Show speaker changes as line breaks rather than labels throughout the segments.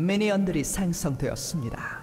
미니언들이 생성되었습니다.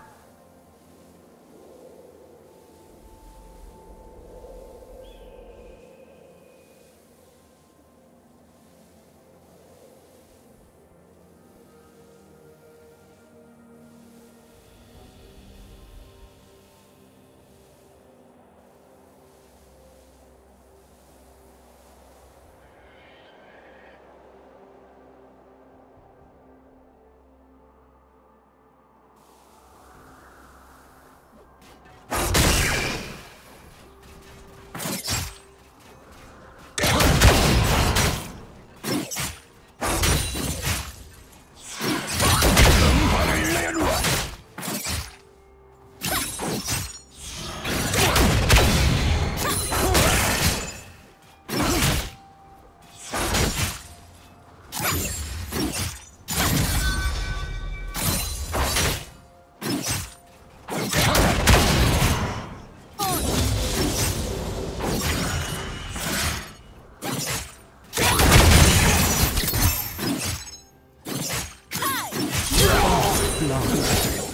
long.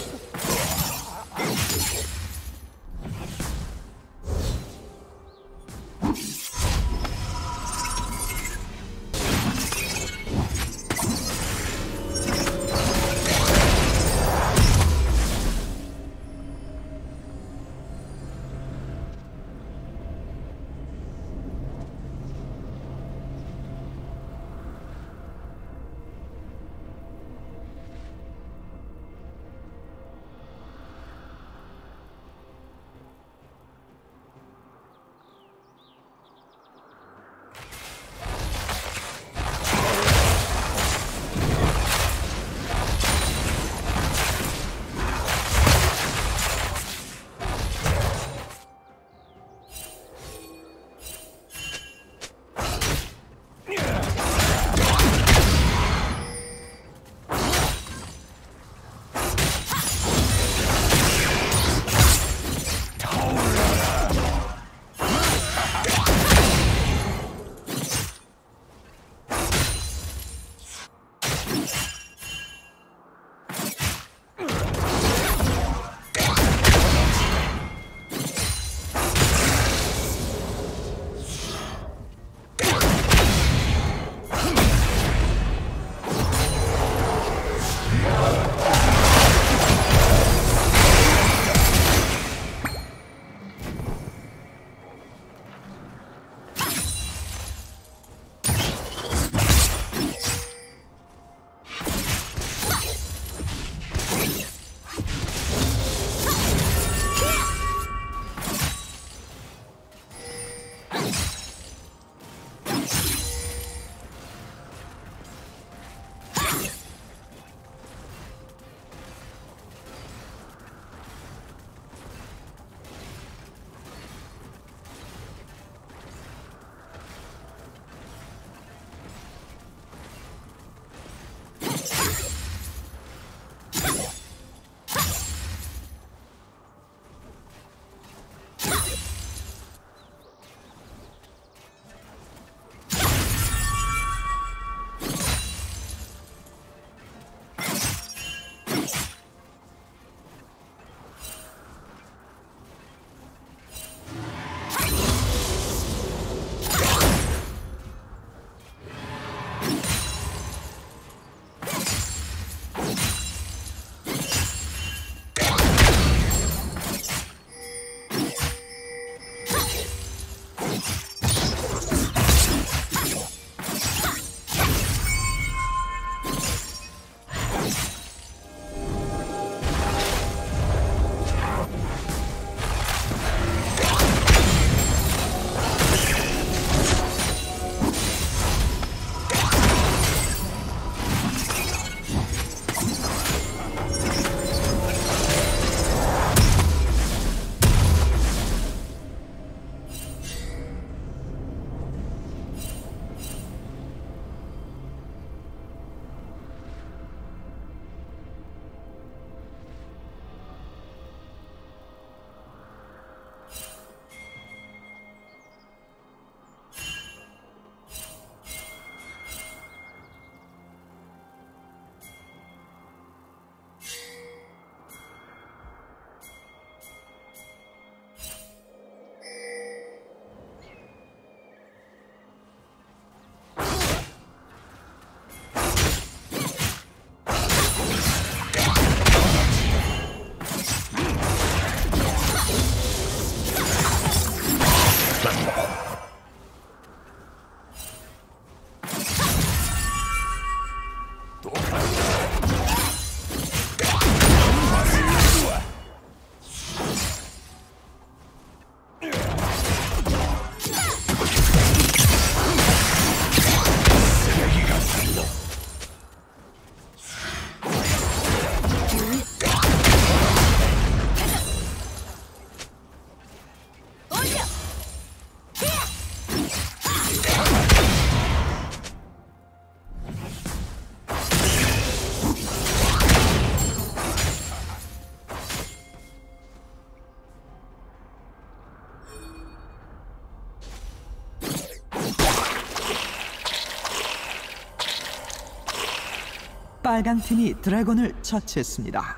빨강 팀이 드래곤을 처치했습니다.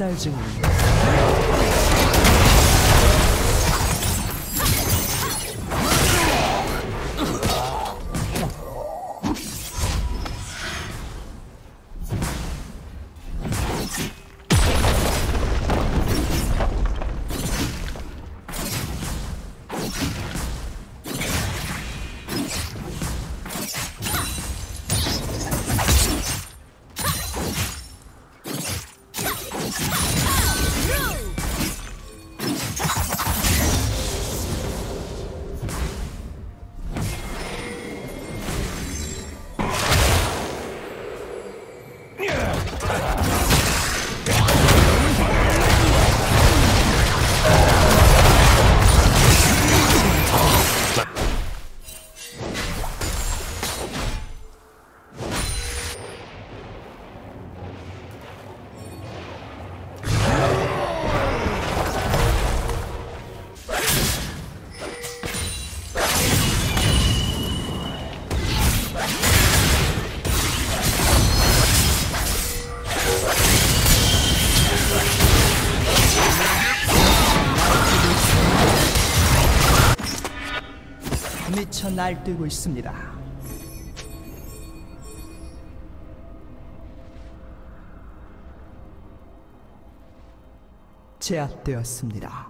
학 날뛰고 있습니다. 제압되었습니다.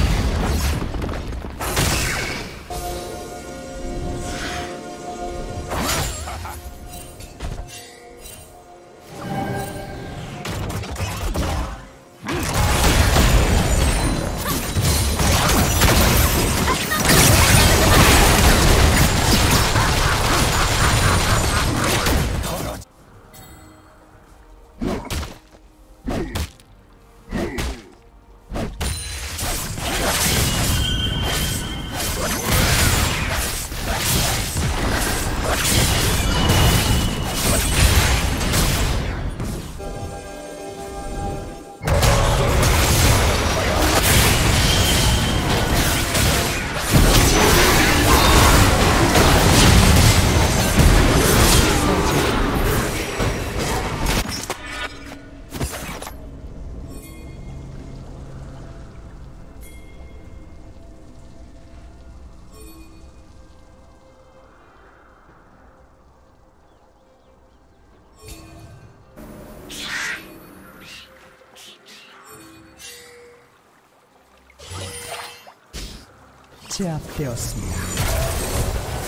제압되었습니다.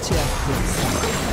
제압되었습니다.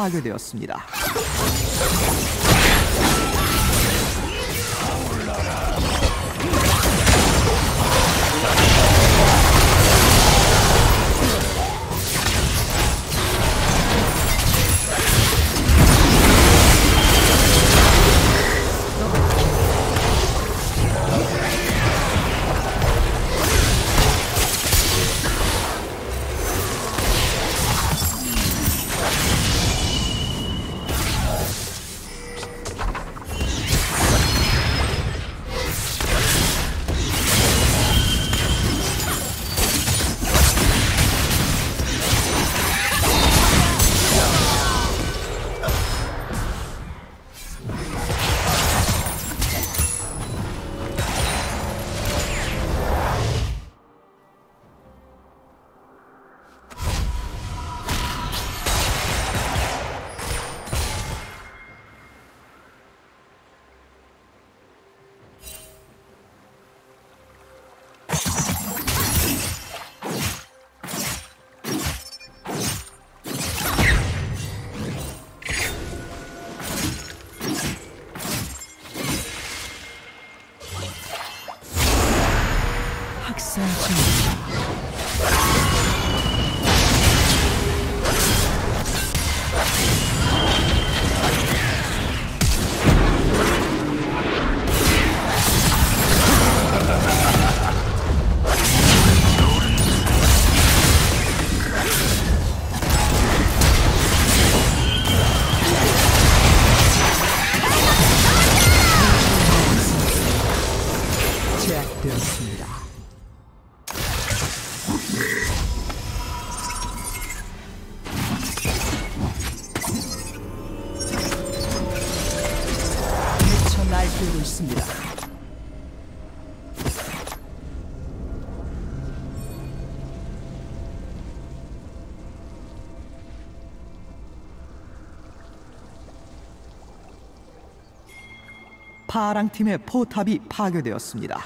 파괴되었습니다. 파랑 팀의 포탑이 파괴되었습니다.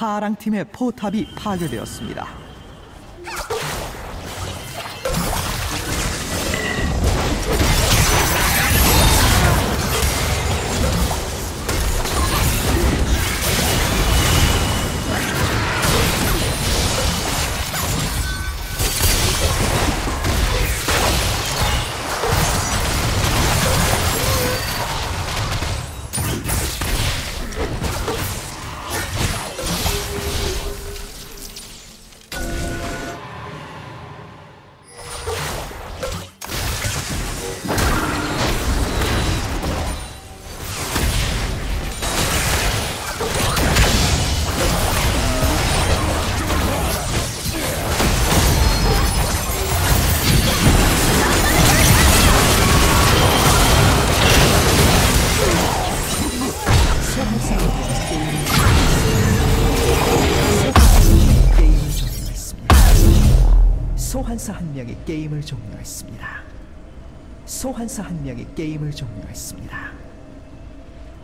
파랑 팀의 포탑이 파괴되었습니다. 게임을 종료했습니다. 소환사 한 명이 게임을 종료했습니다.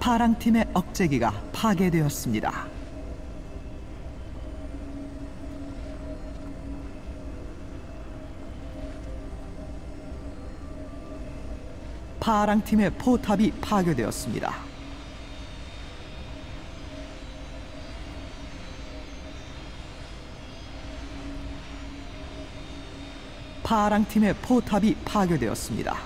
파랑 팀의 억제기가 파괴되었습니다. 파랑 팀의 포탑이 파괴되었습니다. 파랑 팀의 포탑이 파괴되었습니다.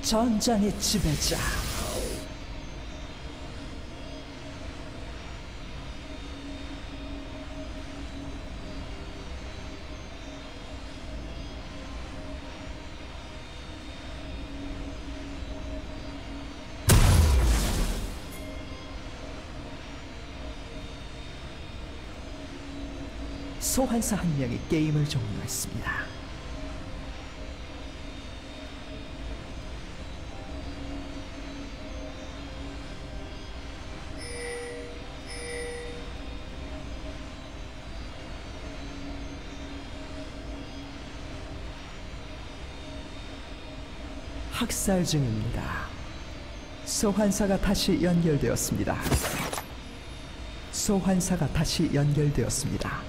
전장의 지배자. 환사 한 명이 게임을 종료했습니다. 학살 중입니다. 소환사가 다시 연결되었습니다. 소환사가 다시 연결되었습니다.